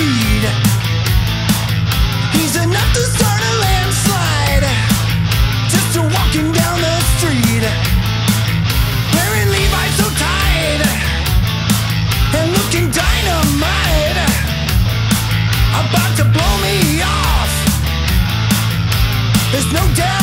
feed. He's enough to start a landslide. Just a walking down the street. Wearing Levi's so tight. And looking dynamite. About to blow me off. There's no doubt.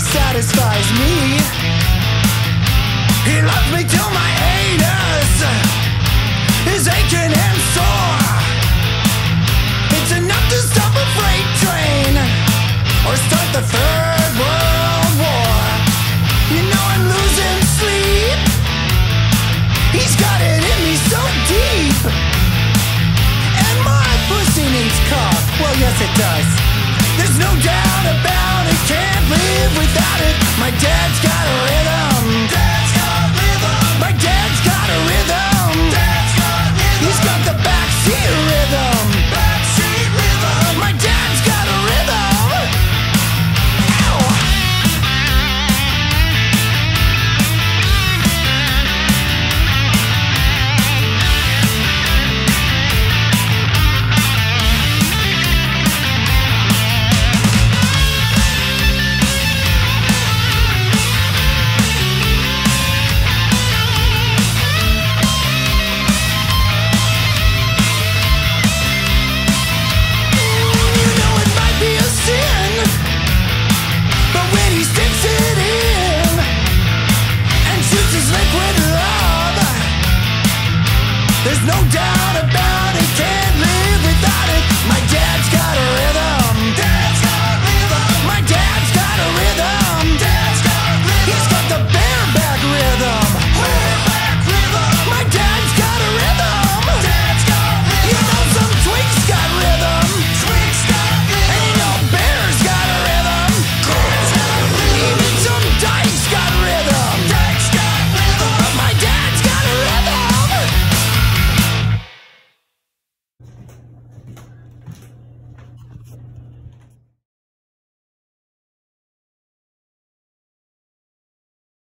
he satisfies me. He loves me till my anus is aching and sore. It's enough to stop a freight train or start the third world war. You know I'm losing sleep. He's got it in me so deep. And my pussy needs cock. Well, yes, it does. There's no doubt about it my dad's